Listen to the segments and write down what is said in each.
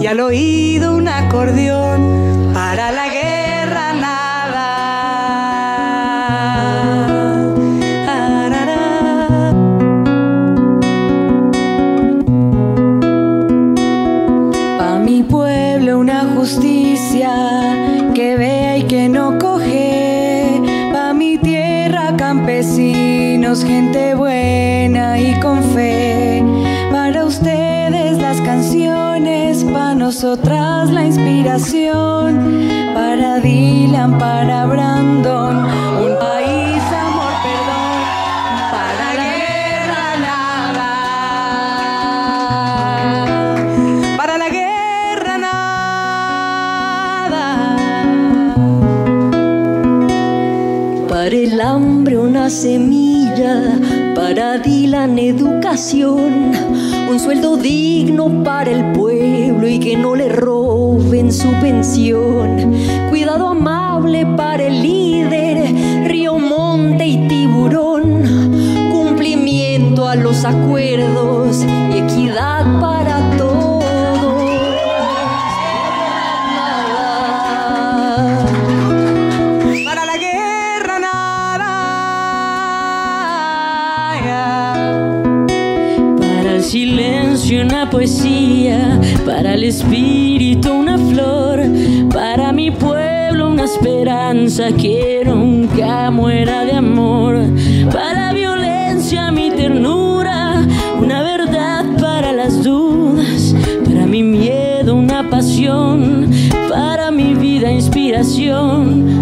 y al oído un acordeón, nosotras la inspiración. Para Dylan, para Brandon, un país, amor, perdón. Para la guerra nada. Para la guerra nada. Para el hambre una semilla, para Dylan educación, un sueldo digno para el pueblo y que no le roben su pensión. Cuidado amable para el líder, río, monte y tiburón. Cumplimiento a los acuerdos y equidad para todos. Para la guerra nada. Para el silencio una poesía, para el espíritu una flor, para mi pueblo una esperanza que nunca muera de amor, para la violencia mi ternura, una verdad para las dudas, para mi miedo una pasión, para mi vida inspiración.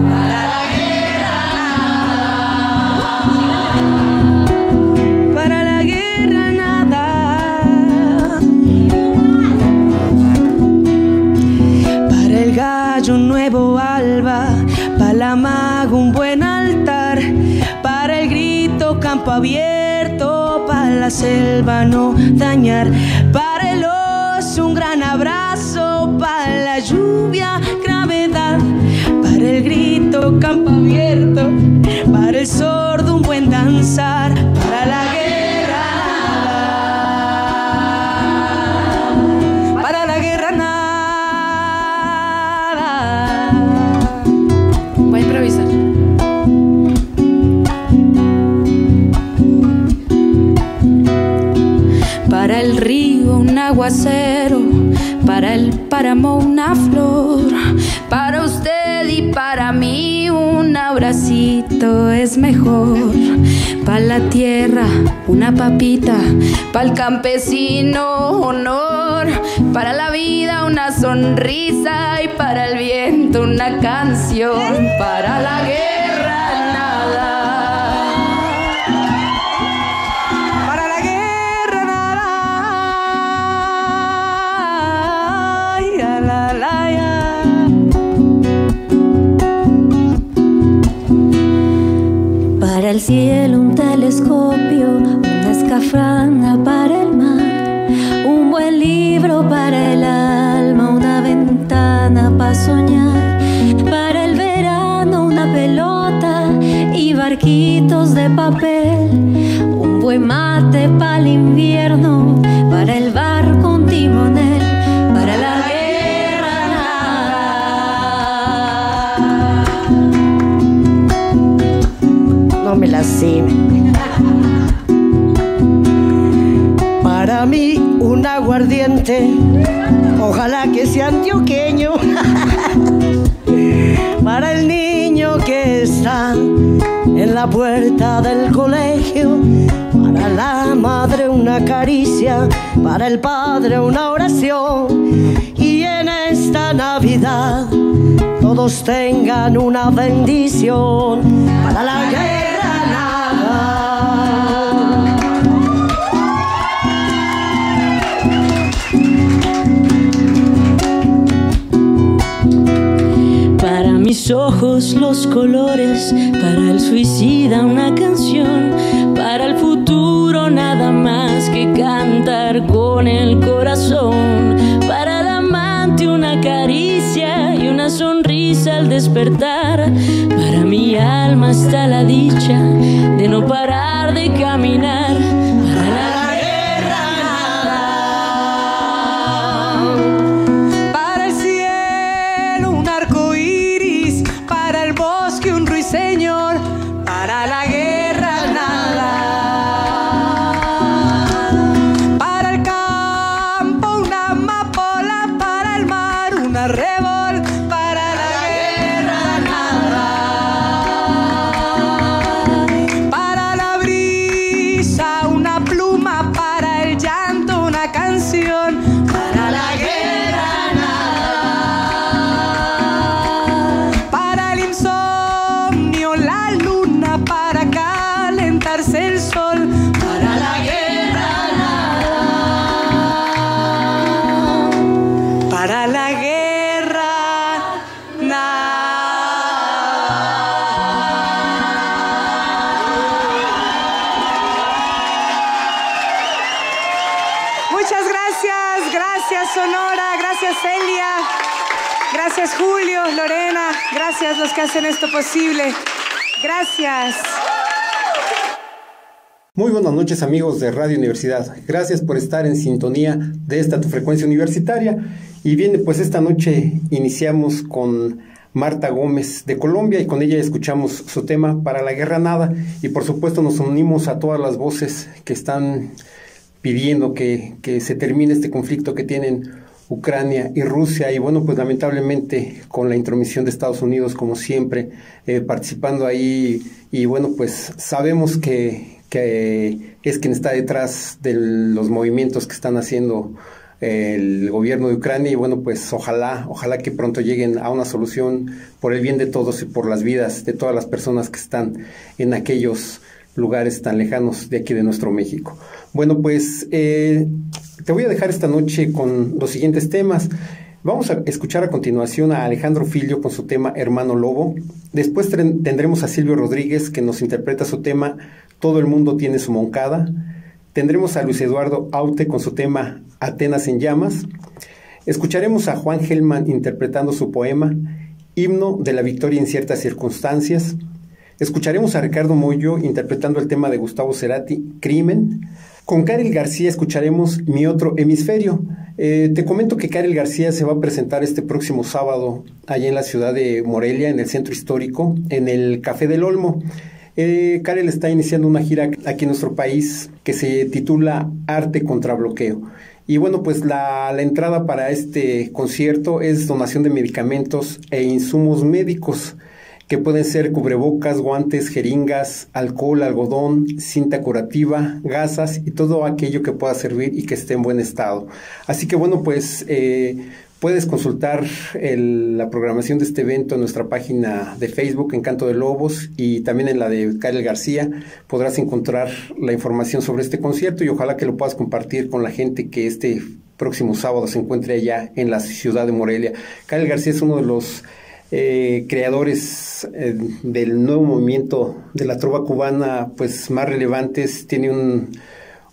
Selva no dañar, para el oso un gran abrazo, para la lluvia gravedad, para el grito campo abierto, para el páramo una flor, para usted y para mí un abracito es mejor. Para la tierra una papita, para el campesino honor, para la vida una sonrisa y para el viento una canción, para la guerra cielo un telescopio, una escafrana para el mar, un buen libro para el alma, una ventana para soñar, para el verano una pelota y barquitos de papel, un buen mate para el invierno, Para mí un aguardiente, ojalá que sea antioqueño. Para el niño que está en la puerta del colegio, para la madre una caricia, para el padre una oración. Y en esta Navidad todos tengan una bendición. Para la guerra mis ojos los colores, para el suicida una canción, para el futuro nada más que cantar con el corazón, para el amante una caricia y una sonrisa al despertar, para mi alma está la dicha de no parar de caminar. Los que hacen esto posible. Gracias. Muy buenas noches amigos de Radio Universidad. Gracias por estar en sintonía de esta tu frecuencia universitaria. Y bien, pues esta noche iniciamos con Marta Gómez de Colombia y con ella escuchamos su tema para la guerra nada y por supuesto nos unimos a todas las voces que están pidiendo que, que se termine este conflicto que tienen Ucrania y Rusia. Y bueno pues lamentablemente con la intromisión de Estados Unidos como siempre eh, participando ahí. Y bueno pues sabemos que, que es quien está detrás de los movimientos que están haciendo el gobierno de Ucrania. Y bueno pues ojalá ojalá que pronto lleguen a una solución por el bien de todos y por las vidas de todas las personas que están en aquellos lugares tan lejanos de aquí de nuestro México. Bueno pues eh, te voy a dejar esta noche con los siguientes temas. Vamos a escuchar a continuación a Alejandro Filio con su tema Hermano Lobo. Después tendremos a Silvio Rodríguez que nos interpreta su tema Todo el mundo tiene su moncada. Tendremos a Luis Eduardo Aute con su tema Atenas en llamas. Escucharemos a Juan Gelman interpretando su poema Himno de la victoria en ciertas circunstancias. Escucharemos a Ricardo Moyo interpretando el tema de Gustavo Cerati, Crimen. Con Karel García escucharemos Mi otro hemisferio. Eh, te comento que Karel García se va a presentar este próximo sábado allá en la ciudad de Morelia, en el centro histórico, en el Café del Olmo. Eh, Karel está iniciando una gira aquí en nuestro país que se titula Arte contra Bloqueo. Y bueno, pues la, la, entrada para este concierto es donación de medicamentos e insumos médicos que pueden ser cubrebocas, guantes, jeringas, alcohol, algodón, cinta curativa, gasas y todo aquello que pueda servir y que esté en buen estado. Así que bueno, pues eh, puedes consultar el, la programación de este evento en nuestra página de Facebook, Encanto de Lobos, y también en la de Karel García. Podrás encontrar la información sobre este concierto y ojalá que lo puedas compartir con la gente que este próximo sábado se encuentre allá en la ciudad de Morelia. Karel García es uno de los eh, creadores eh, del nuevo movimiento de la trova cubana pues más relevantes, tiene un,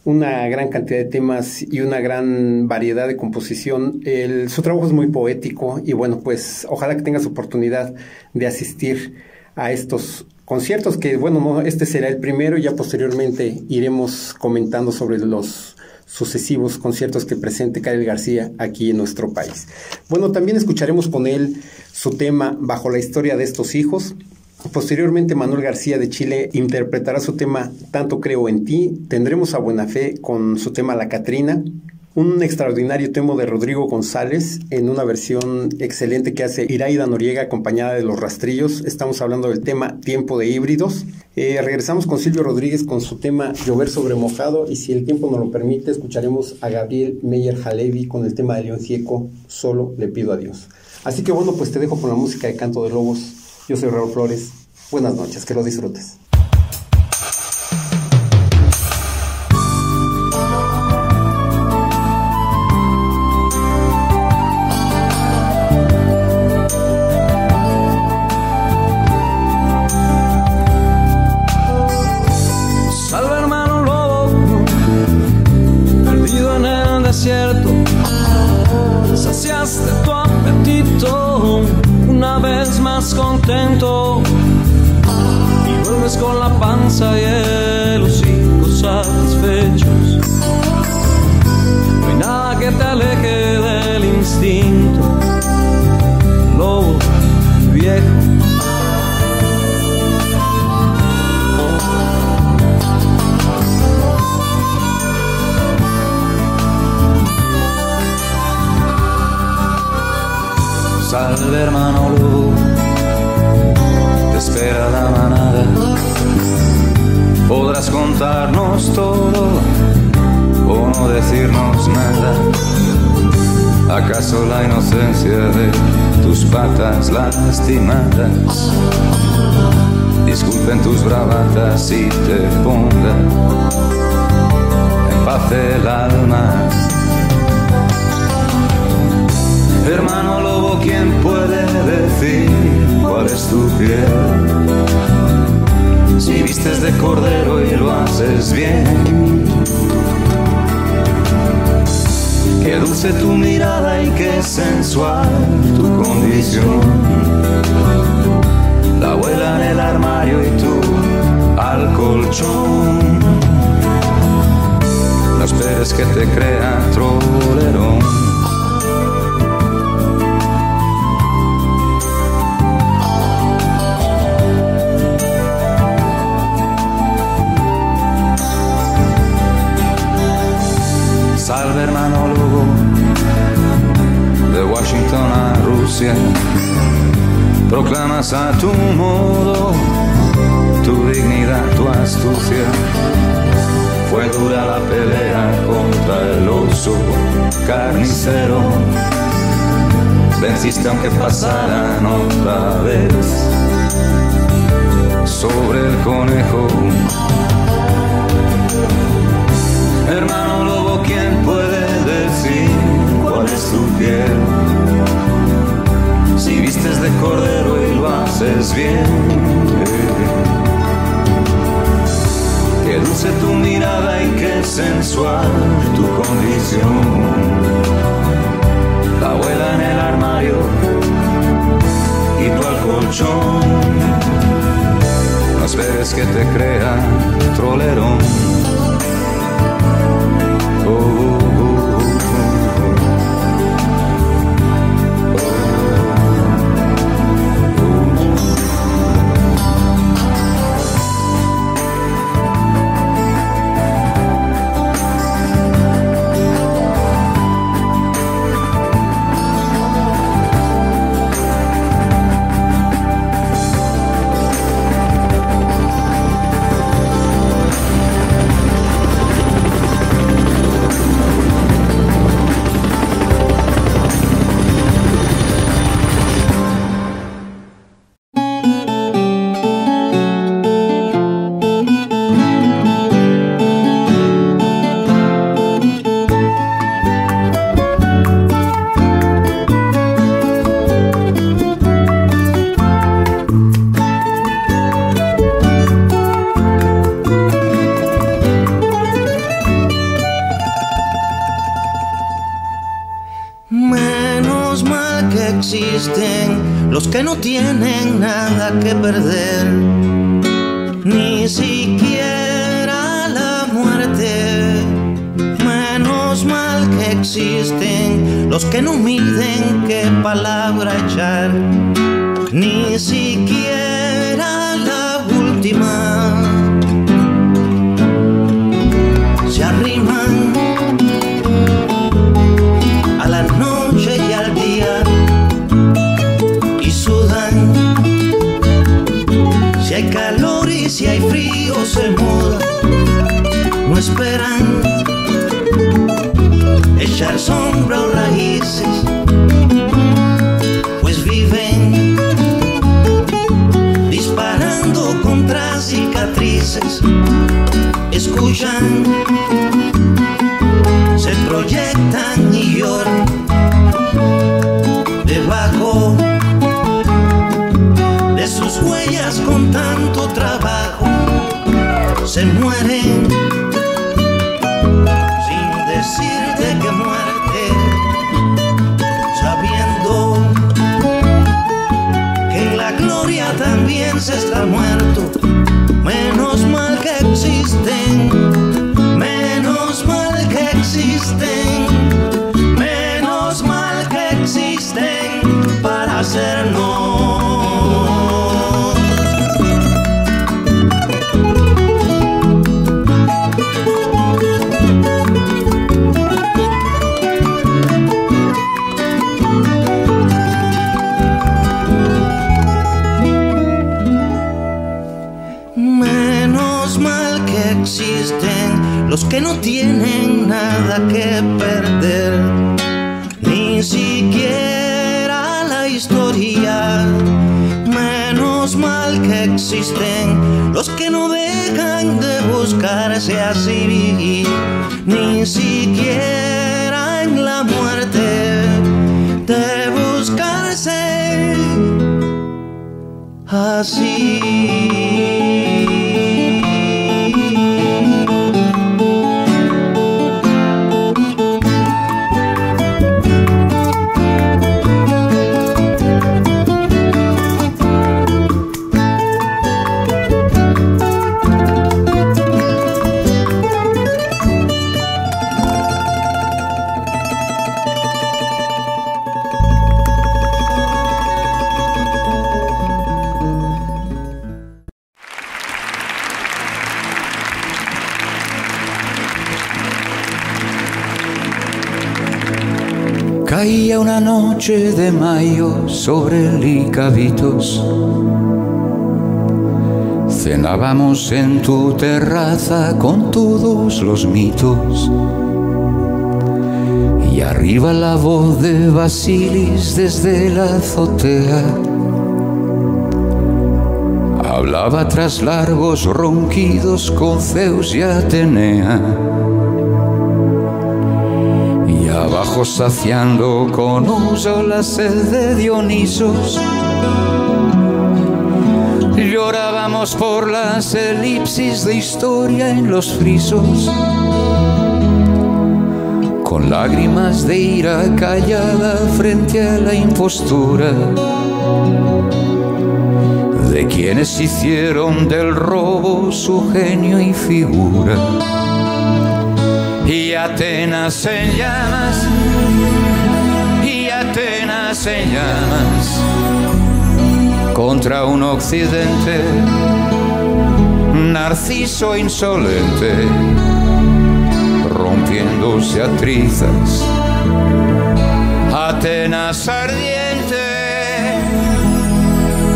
una gran cantidad de temas y una gran variedad de composición. El, su trabajo es muy poético y bueno, pues ojalá que tengas oportunidad de asistir a estos conciertos que bueno, no, este será el primero y ya posteriormente iremos comentando sobre los sucesivos conciertos que presente Karel García aquí en nuestro país. Bueno, también escucharemos con él su tema Bajo la historia de estos hijos. Posteriormente, Manuel García de Chile interpretará su tema Tanto creo en ti. Tendremos a Buena Fe con su tema La Catrina. Un extraordinario tema de Rodrigo González en una versión excelente que hace Iraida Noriega acompañada de los rastrillos. Estamos hablando del tema Tiempo de híbridos. Eh, regresamos con Silvio Rodríguez con su tema Llover sobre mojado y si el tiempo nos lo permite escucharemos a Gabriel Meyer Halevi con el tema de León Gieco Solo le pido a Dios. Así que bueno, pues te dejo con la música de Canto de Lobos. Yo soy Raúl Flores. Buenas noches, que lo disfrutes. Te espera la manada. Podrás contarnos todo o no decirnos nada. ¿Acaso la inocencia de tus patas lastimadas? Disculpen tus bravatas y te ponga en paz el alma. Hermano lobo, ¿quién puede decir cuál es tu piel? Si vistes de cordero y lo haces bien. Qué dulce tu mirada y qué sensual tu condición. La abuela en el armario y tú al colchón. No esperes que te crea trolerón. Proclamas a tu modo tu dignidad, tu astucia. Fue dura la pelea contra el oso carnicero. Venciste aunque pasaran otra vez sobre el conejo. Hermano lobo, ¿quién puede haces los que no miden qué palabra echar, ni siquiera la última. Se arriman a la noche y al día y sudan. Si hay calor y si hay frío se mudan, no esperan echar sombra se proyectan y lloran debajo de sus huellas con tanto trabajo, se mueren sin decirte que muerte, sabiendo que en la gloria también se está muerto, menos para hacernos. los que no tienen nada que perder, los que no dejan de buscarse así, ni siquiera en la muerte de buscarse así. De mayo sobre Licavitos. Cenábamos en tu terraza con todos los mitos. Y arriba la voz de Basilis desde la azotea. Hablaba tras largos ronquidos con Zeus y Atenea abajo saciando con uso la sed de Dionisos. Llorábamos por las elipsis de historia en los frisos, con lágrimas de ira callada frente a la impostura de quienes hicieron del robo su genio y figura y Atenas en llamas, y Atenas en llamas, contra un occidente, narciso insolente, rompiéndose a trizas, Atenas ardiente,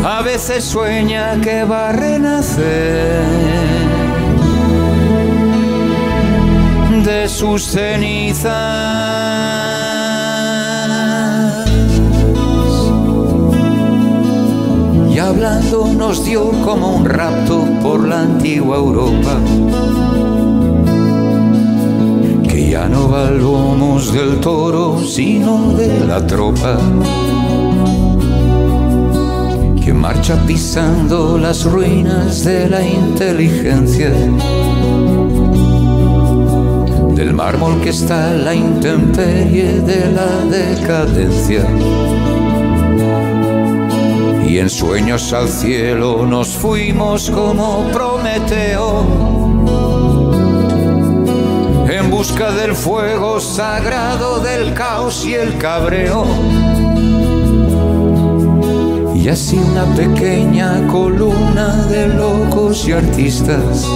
a veces sueña que va a renacer de sus cenizas. Y hablando nos dio como un rapto por la antigua Europa. Que ya no valvamos del toro, sino de la tropa. Que marcha pisando las ruinas de la inteligencia mármol que está la intemperie de la decadencia. Y en sueños al cielo nos fuimos como Prometeo, en busca del fuego sagrado del caos y el cabreo. Y así una pequeña columna de locos y artistas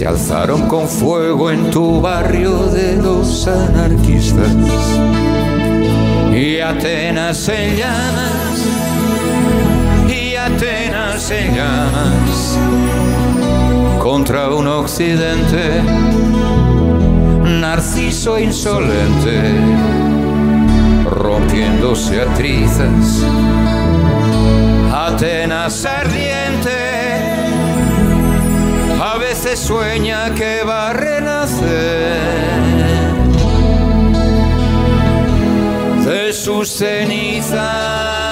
se alzaron con fuego en tu barrio de los anarquistas. Y Atenas en llamas, y Atenas en llamas, contra un occidente, narciso insolente, rompiéndose a trizas. Atenas ardiente se sueña que va a renacer de sus cenizas.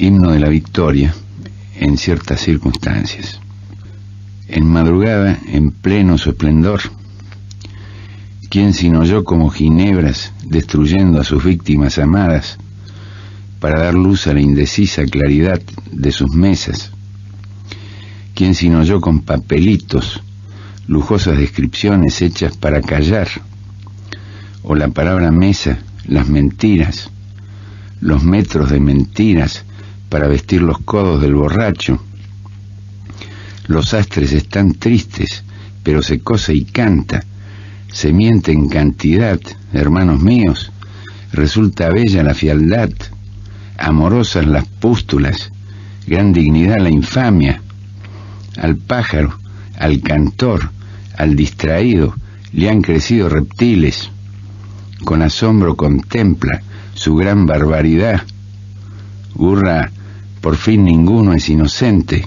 Himno de la victoria en ciertas circunstancias. En madrugada, en pleno su esplendor, ¿quién sino yo como ginebras destruyendo a sus víctimas amadas para dar luz a la indecisa claridad de sus mesas? ¿Quién sino yo con papelitos, lujosas descripciones hechas para callar? ¿O la palabra mesa, las mentiras, los metros de mentiras para vestir los codos del borracho? Los astres están tristes, pero se cose y canta. Se miente en cantidad, hermanos míos. Resulta bella la fialdad, amorosas las pústulas, gran dignidad la infamia. Al pájaro, al cantor, al distraído, le han crecido reptiles. Con asombro contempla su gran barbaridad. Burra, por fin ninguno es inocente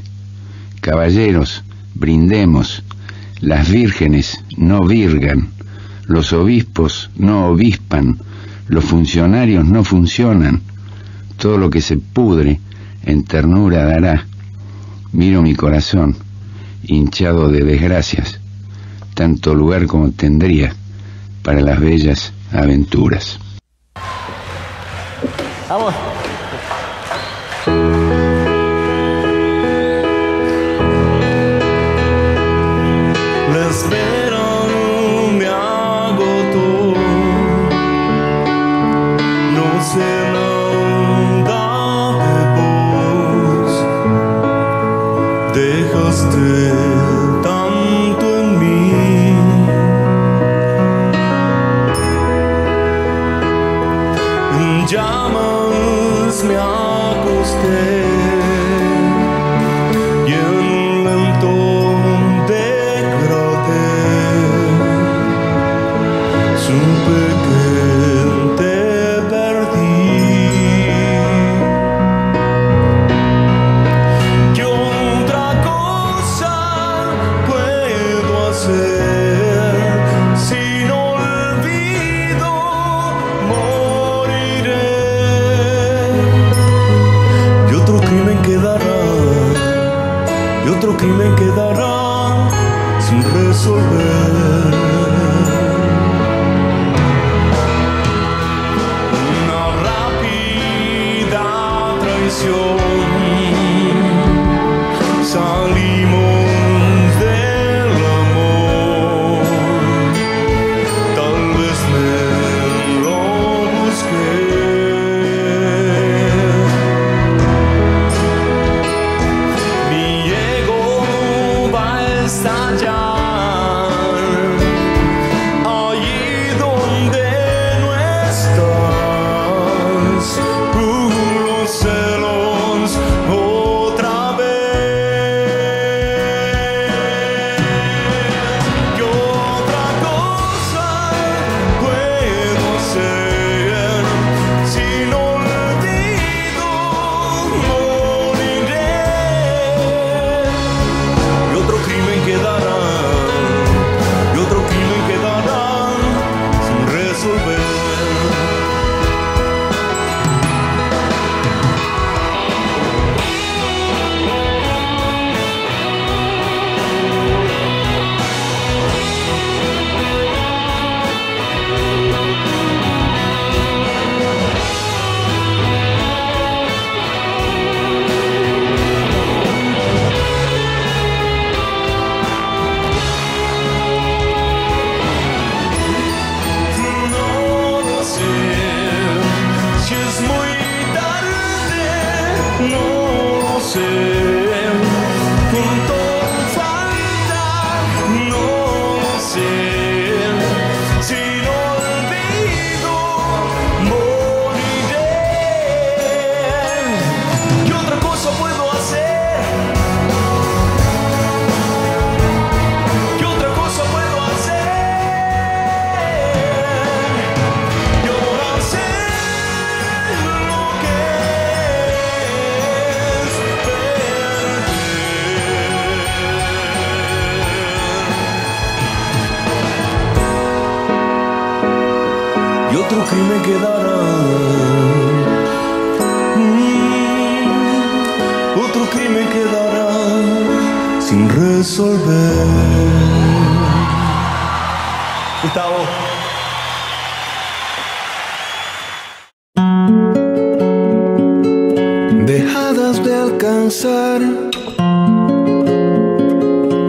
Caballeros, brindemos, las vírgenes no virgan, los obispos no obispan, los funcionarios no funcionan, todo lo que se pudre en ternura dará. Miro mi corazón, hinchado de desgracias, tanto lugar como tendría para las bellas aventuras. Vamos.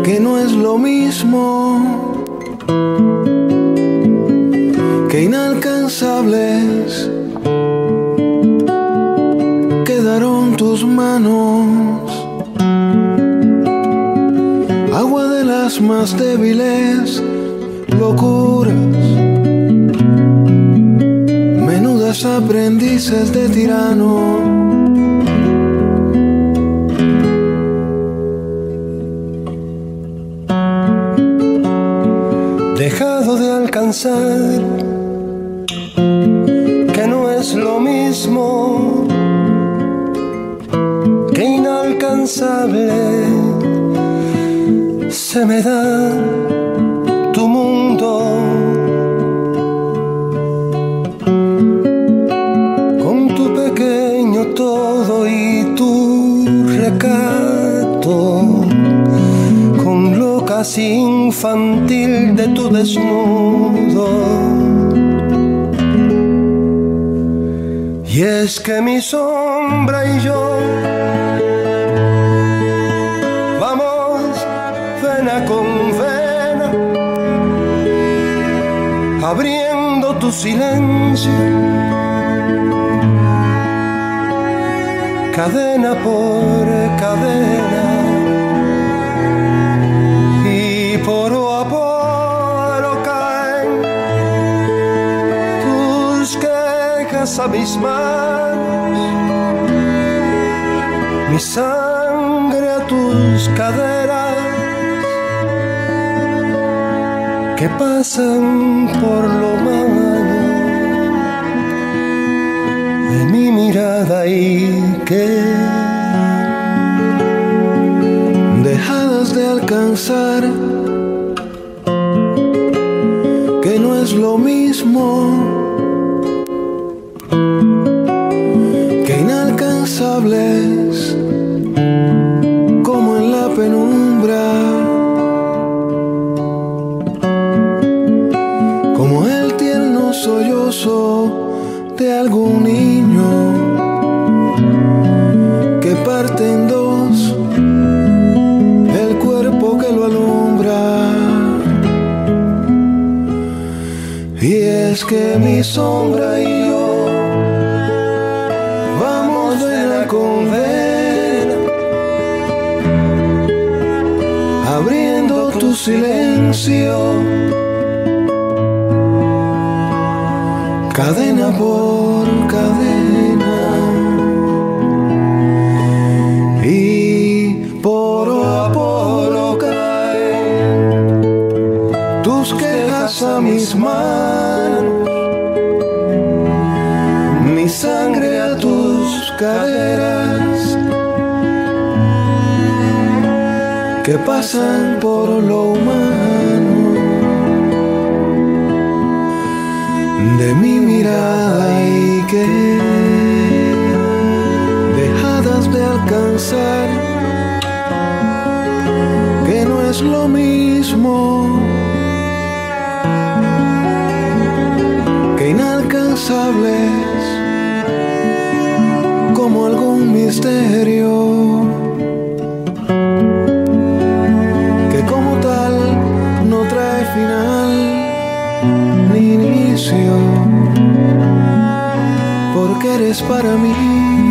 Que no es lo mismo que inalcanzables quedaron tus manos, agua de las más débiles locuras, menudas aprendices de tirano. Alcanzar, que no es lo mismo que inalcanzable, se me da infantil de tu desnudo. Y es que mi sombra y yo vamos vena con vena, abriendo tu silencio, cadena por cadena, poro a poro caen. Tus quejas a mis manos, mi sangre a tus caderas. Que pasan por lo malo de mi mirada y que dejadas de alcanzar lo mismo es que mi sombra y yo vamos vena con vena, abriendo tu silencio. cadena por cadena y poro a poro caen tus quejas a mis manos pasan por lo humano. De mi mirada y que dejadas de alcanzar que no es lo mismo que inalcanzables como algún misterio porque eres para mí.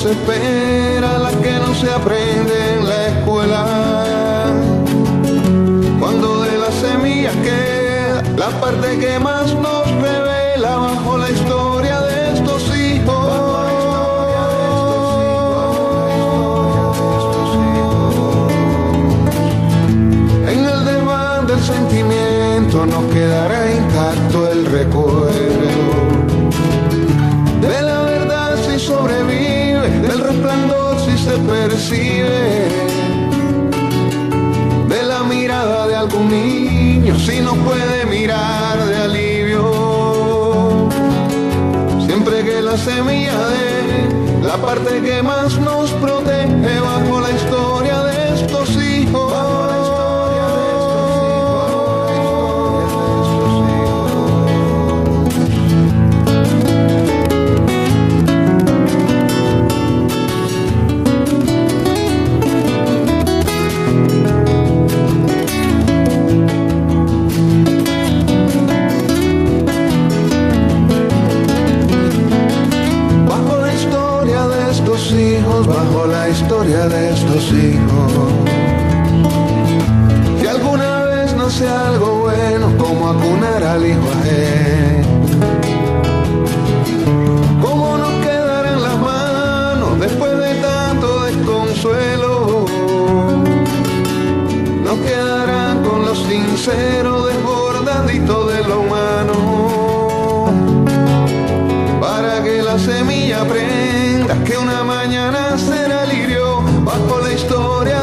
se espera, la que no se aprende en la escuela. Cuando de las semillas queda la parte que más no la semilla de la parte que más nos Si alguna vez no sé algo bueno, como acunar al hijo ajeno. ¿Cómo nos quedarán las manos después de tanto desconsuelo? Nos quedarán con lo sincero desbordadito de lo humano. Para que la semilla aprenda que una mañana será troppo le storie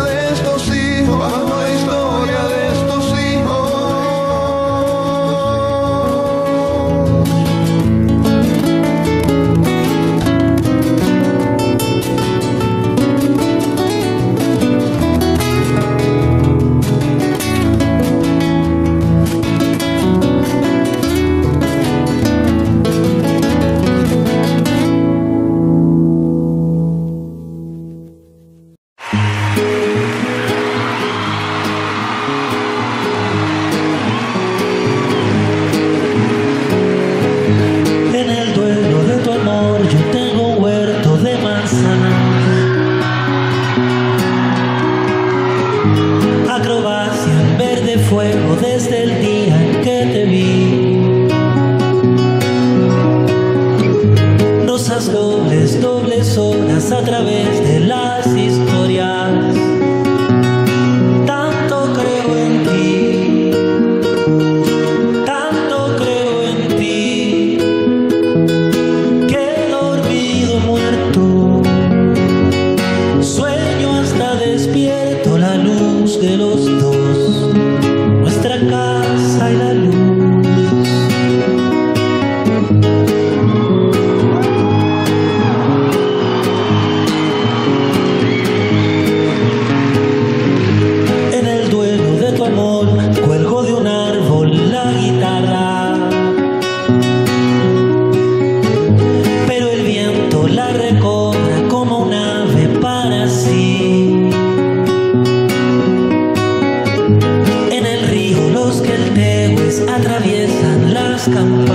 come.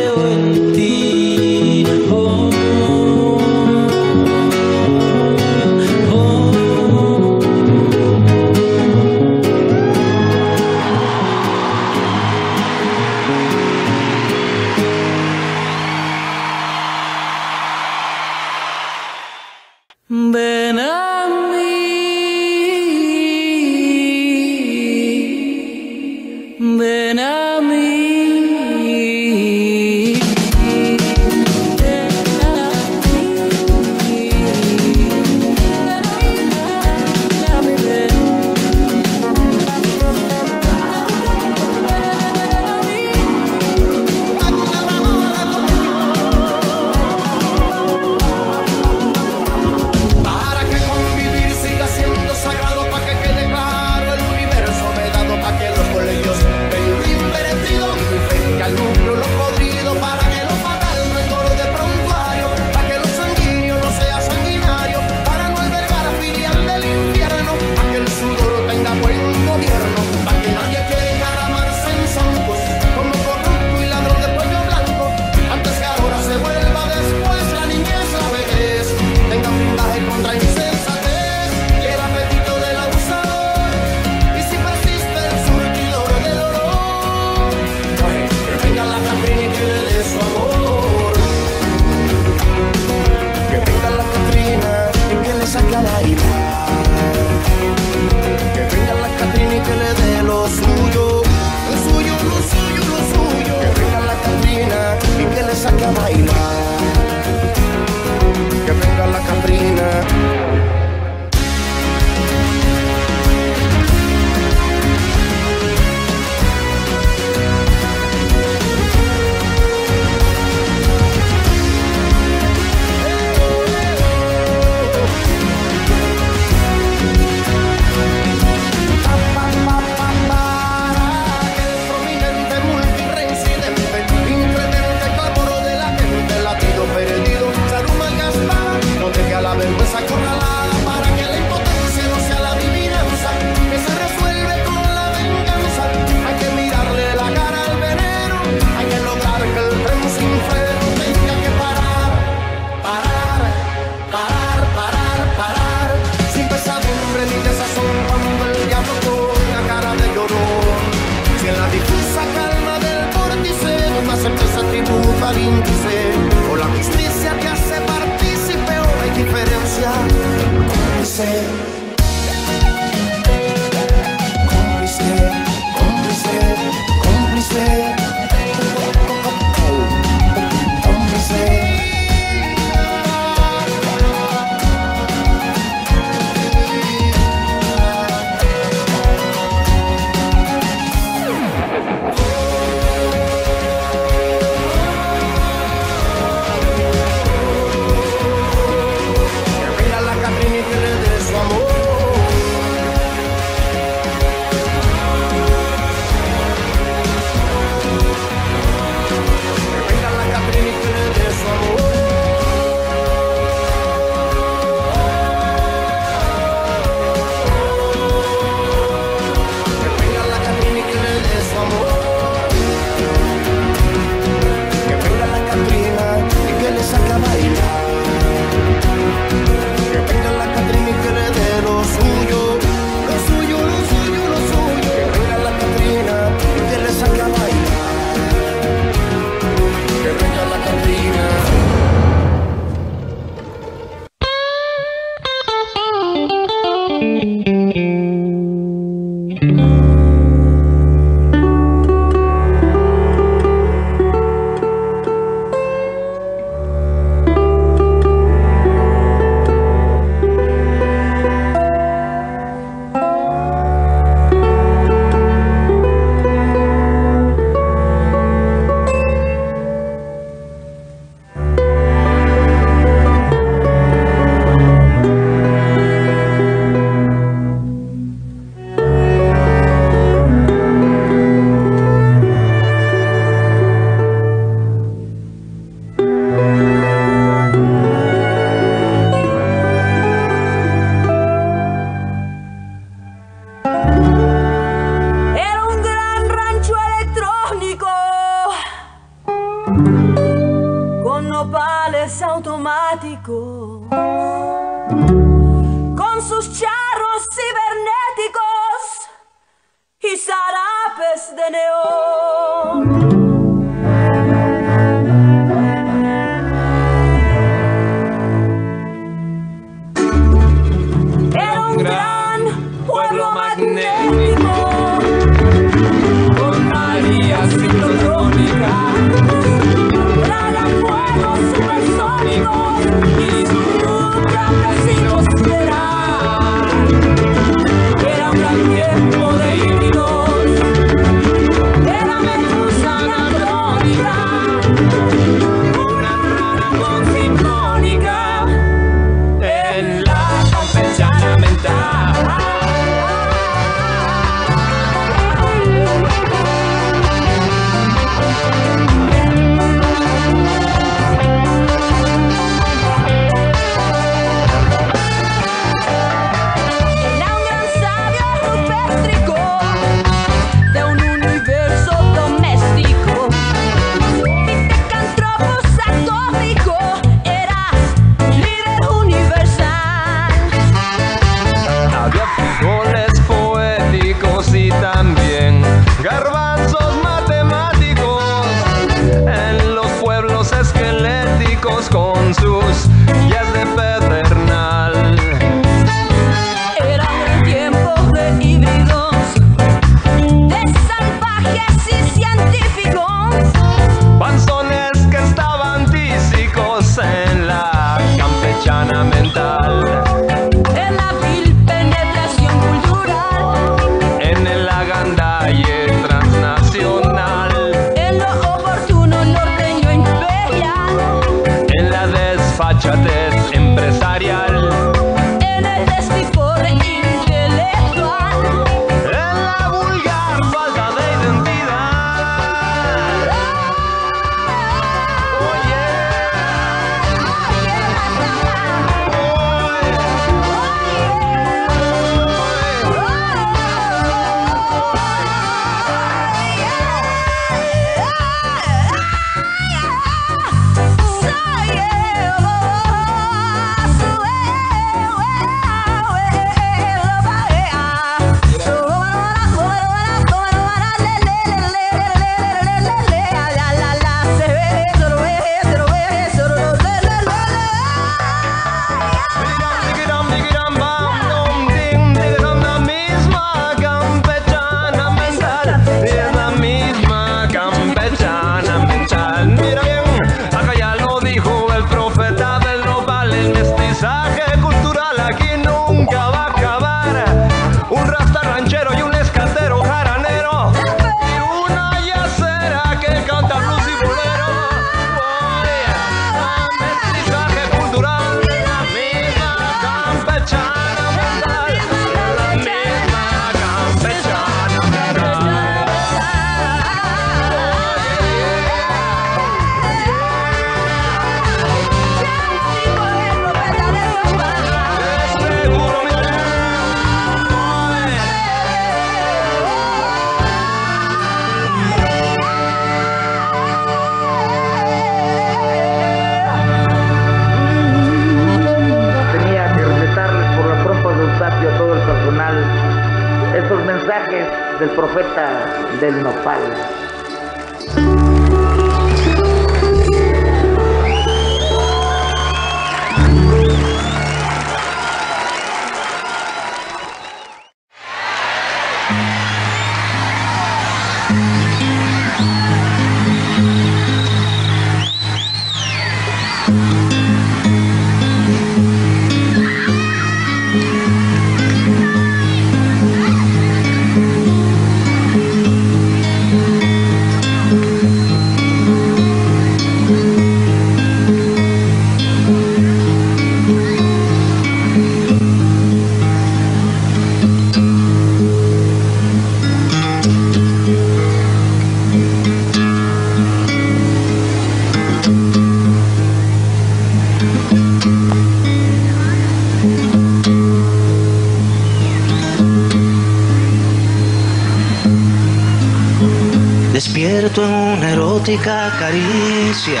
Erótica caricia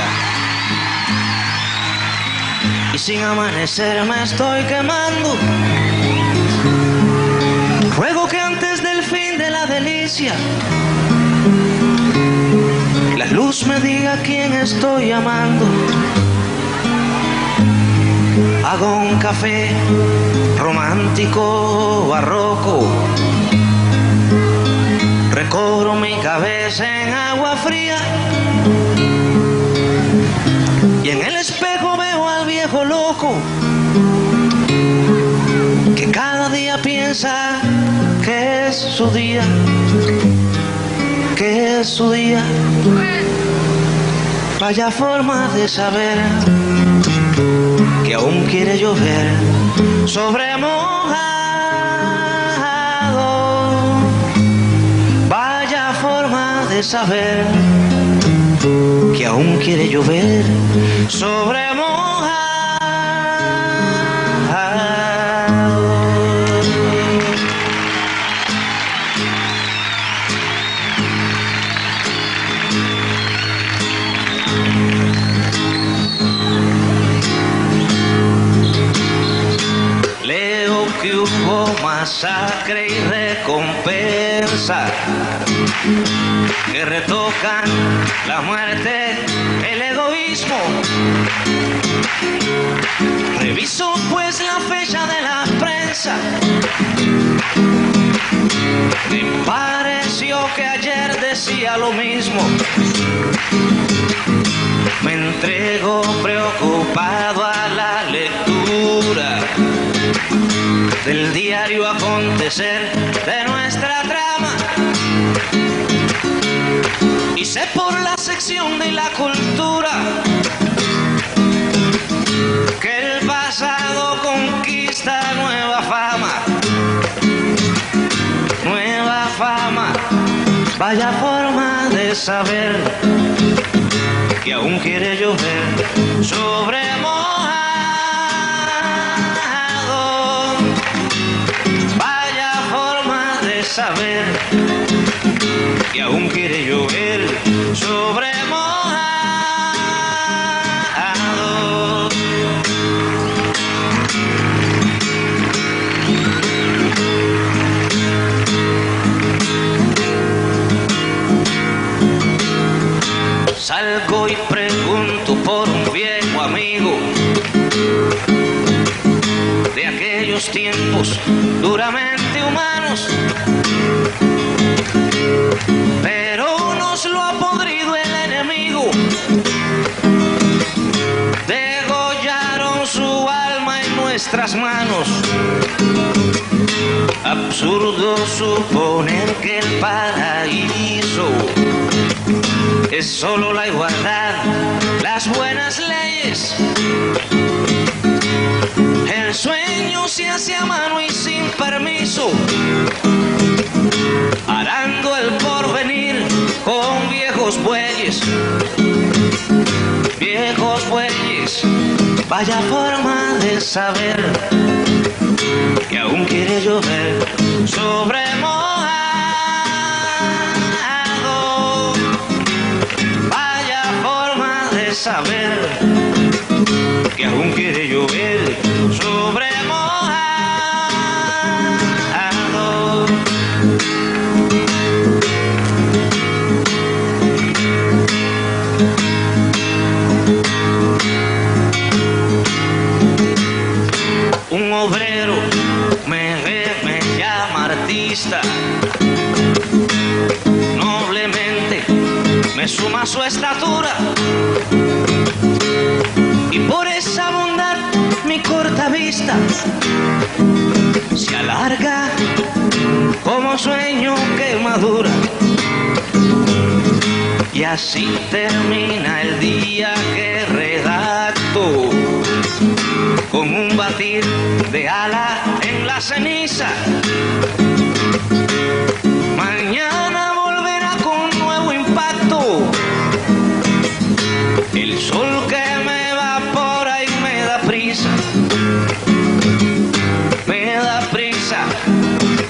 y sin amanecer me estoy quemando. Ruego que antes del fin de la delicia la luz me diga quién estoy amando. Hago un café romántico, barroco. Recorro mi cabeza en agua fría y en el espejo veo al viejo loco que cada día piensa que es su día, que es su día. Vaya forma de saber que aún quiere llover sobre mojado. Vaya forma de saber que aún quiere llover sobre mojado. Leo que hubo masacre y recompensa que retocan la muerte, el egoísmo. Reviso pues la fecha de la prensa. Me pareció que ayer decía lo mismo. Me entrego preocupado a la lectura del diario acontecer de nuestra trama. Y sé por la sección de la cultura que el pasado conquista nueva fama. Nueva fama, vaya forma de saber que aún quiere llover sobre mojado. Vaya forma de saber que aún quiere llover sobre mojado. Suponer que el paraíso es solo la igualdad, las buenas leyes. El sueño se hace a mano y sin permiso, arando el porvenir con viejos bueyes. Viejos bueyes, vaya forma de saber que aún quiere llover sobre mojado. Vaya forma de saber que aún quiere llover sobre mojado. Un obrero Noblemente me suma su estatura y por esa bondad mi corta vista se alarga como sueño que madura. Y así termina el día que redacto con un batir de ala en la ceniza.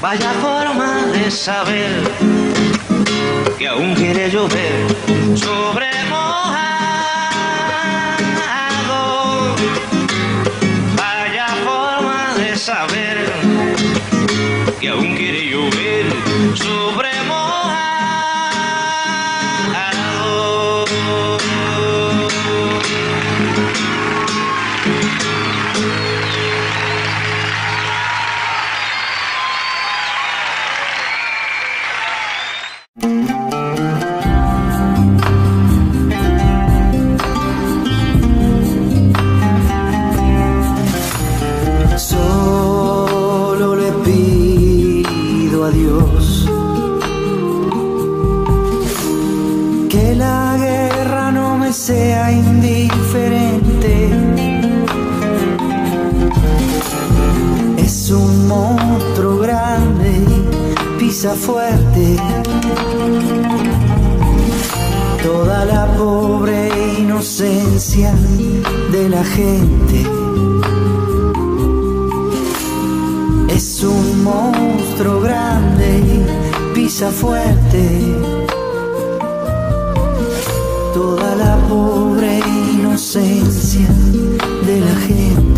Vaya forma de saber que aún quiere llover sobre fuerte. Toda la pobre inocencia de la gente. Es un monstruo grande pisa fuerte. Toda la pobre inocencia de la gente.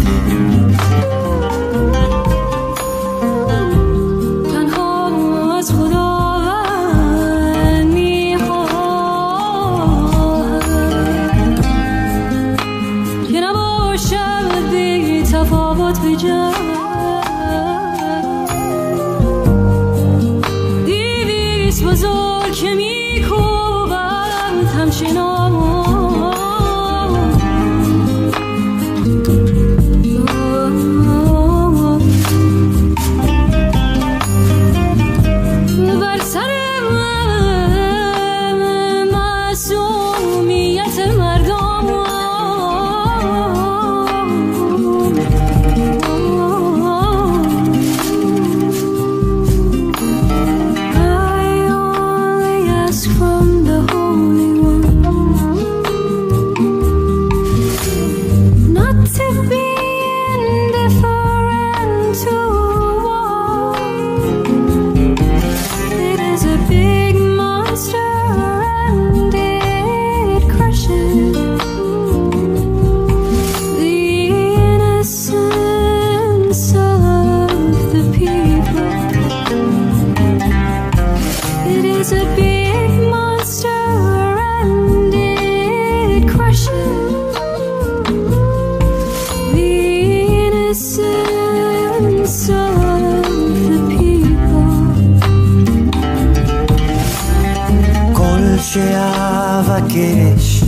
שאבקש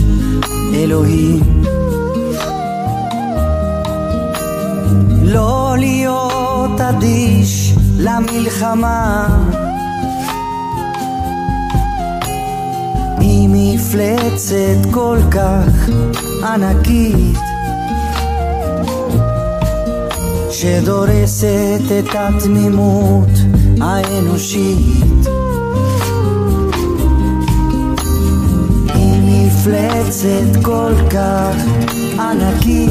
אלוהים. לא להיות אדיש למלחמה. היא מפלצת כל כך ענקית שדורסת את התמימות האנושית מפלצת כל כך ענקית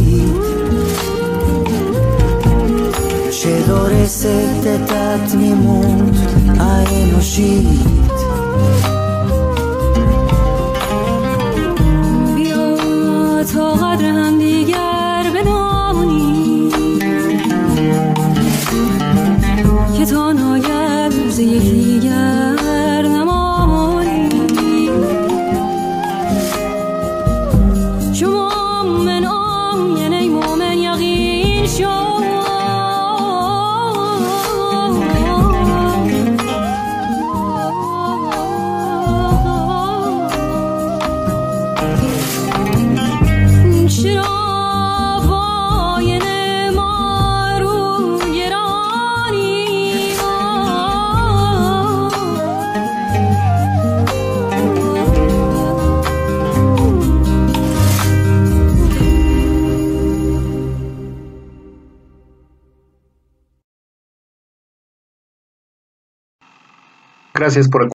שדורסת את התמימות האנושית. הורדת Gracias por